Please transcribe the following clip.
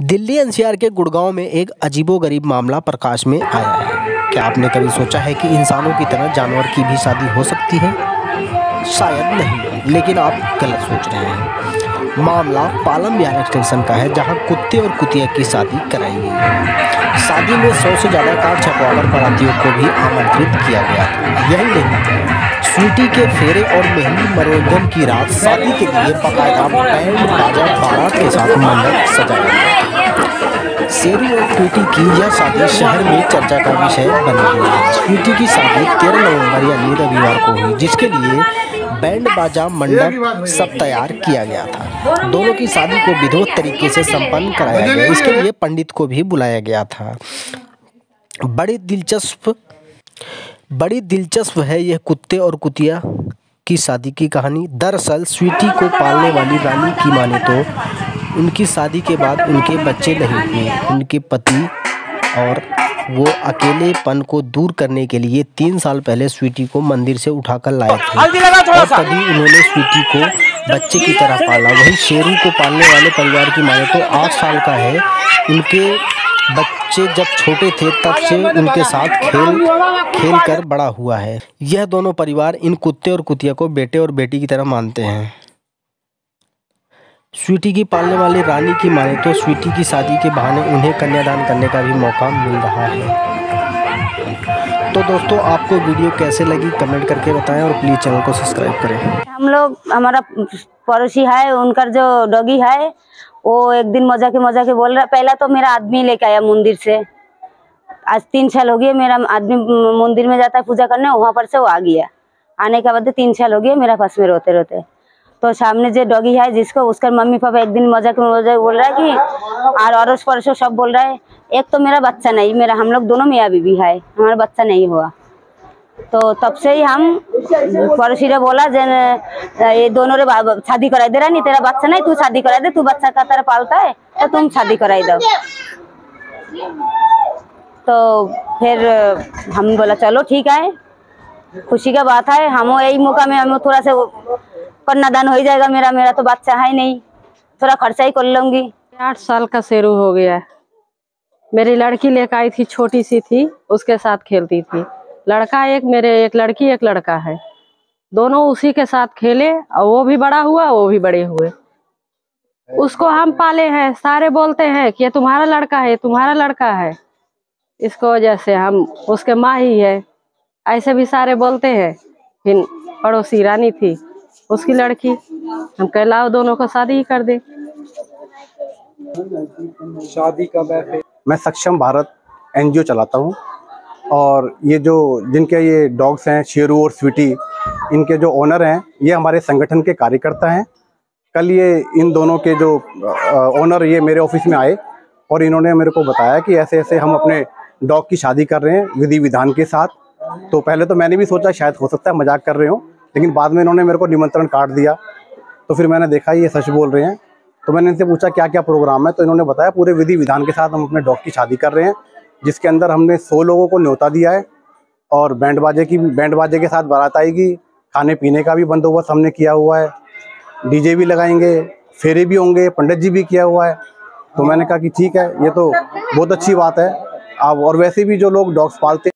Delhi NCR के गुड़गांव में एक अजीबोगरीब मामला प्रकाश में आया है। क्या आपने कभी सोचा है कि इंसानों की तरह जानवर की भी शादी हो सकती है? शायद नहीं, लेकिन आप गलत सोच रहे हैं। मामला पालम बिहार एक्सटेंशन का है, जहाँ कुत्ते और कुतिया की शादी कराई गई शादी में सौ से ज़्यादा कार छपवाकर बारातियों को भी आमंत्रित किया गया था। यही नहीं स्वीटी के फेरे और मेहंदी मनोरंजन की रात शादी के लिए बाकायदा बैंड बाजा बारात के साथ मंडप सजाया शेरू और स्वीटी की यह शादी शहर में चर्चा का विषय बनी हुई है स्वीटी की शादी तेरह नवंबर यानी रविवार को हुई, जिसके लिए बैंड बाजा मंडप सब तैयार किया गया था। दोनों की शादी को विधिवत तरीके से संपन्न कराया गया। इसके लिए पंडित को भी बुलाया गया था। बड़ी दिलचस्प बड़ी दिलचस्प है यह कुत्ते और कुतिया की शादी की कहानी। दरअसल, स्वीटी को पालने वाली रानी की माने तो उनकी शादी के बाद उनके बच्चे नहीं हुए, उनके पति और वो अकेलेपन को दूर करने के लिए तीन साल पहले स्वीटी को मंदिर से उठाकर लाए थे। और तभी उन्होंने स्वीटी को बच्चे की तरह पाला। वही शेरू को पालने वाले परिवार की माने तो आठ साल का है। उनके बच्चे जब छोटे थे तब से उनके साथ खेल खेल कर बड़ा हुआ है। यह दोनों परिवार इन कुत्ते और कुतिया को बेटे और बेटी की तरह मानते हैं। स्वीटी की पालने वाली रानी की माने तो स्वीटी की शादी के बहाने उन्हें कन्यादान करने का भी मौका मिल रहा है। तो दोस्तों, आपको वीडियो कैसे लगी, कमेंट करके बताएँ और प्लीज़ चैनल को सब्सक्राइब करें। हम लोग, हमारा पड़ोसी है, उनका जो डॉगी है, वो एक दिन मज़ा के मज़ा के बोल रहा, पहला तो मेरा आदमी लेके आया मंदिर से। आज तीन साल हो गए, मेरा आदमी मंदिर में जाता है पूजा करने, वहाँ पर से वो आ गया। आने के बाद तीन साल हो गए, मेरा पास में रोते रोते तो सामने जो डॉगी है जिसको उसका मम्मी पापा एक दिन मज़ाक में मज़ा बोल रहा है कि और अड़ोस पड़ोस सब बोल रहा है एक तो मेरा बच्चा नहीं मेरा हम लोग दोनों मियाँ बीबी है हमारा बच्चा नहीं हुआ तो तब से ही हम पड़ोसी ने बोला जे ये दोनों रे शादी कराई दे रहा नहीं तेरा बच्चा नहीं तू शादी करा दे तू बच्चा का तरह पालता है तो तुम शादी कराई दो तो फिर हम बोला चलो ठीक है खुशी का बात है हम यही मौका में हम थोड़ा सा कन्यादान हो जाएगा मेरा मेरा तो बच्चा है नहीं। थोड़ा खर्चा ही कर लूँगी। आठ साल का शेरू हो गया है। मेरी लड़की लेकर आई थी, छोटी सी थी, उसके साथ खेलती थी। लड़का एक, मेरे एक लड़की, एक लड़का है। दोनों उसी के साथ खेले, और वो भी बड़ा हुआ, वो भी बड़े हुए। उसको हम पाले हैं, सारे बोलते हैं कि ये तुम्हारा लड़का है तुम्हारा लड़का है। इसको वजह से हम, उसके माँ ही है। ऐसे भी सारे बोलते हैं। फिर पड़ोसी रानी थी। उसकी लड़की हम कहलाओ दोनों को शादी ही कर दे। शादी कब है मैं सक्षम भारत एनजीओ चलाता हूँ और ये जो जिनके ये डॉग्स हैं शेरू और स्वीटी इनके जो ओनर हैं ये हमारे संगठन के कार्यकर्ता हैं। कल ये इन दोनों के जो ओनर ये मेरे ऑफ़िस में आए और इन्होंने मेरे को बताया कि ऐसे ऐसे हम अपने डॉग की शादी कर रहे हैं विधि विधान के साथ। तो पहले तो मैंने भी सोचा शायद हो सकता है मज़ाक कर रहे हो लेकिन बाद में इन्होंने मेरे को निमंत्रण काट दिया। तो फिर मैंने देखा, ये सच बोल रहे हैं। तो मैंने इनसे पूछा क्या क्या प्रोग्राम है? तो इन्होंने बताया, पूरे विधि विधान के साथ हम अपने डॉग की शादी कर रहे हैं, जिसके अंदर हमने सौ लोगों को न्योता दिया है और बैंड बाजे की बैंड बाजे के साथ बारात आएगी खाने पीने का भी बंदोबस्त हमने किया हुआ है, डीजे भी लगाएँगे, फेरे भी होंगे, पंडित जी भी किया हुआ है। तो मैंने कहा कि ठीक है, ये तो बहुत अच्छी बात है। अब और वैसे भी जो लोग डॉग्स पालते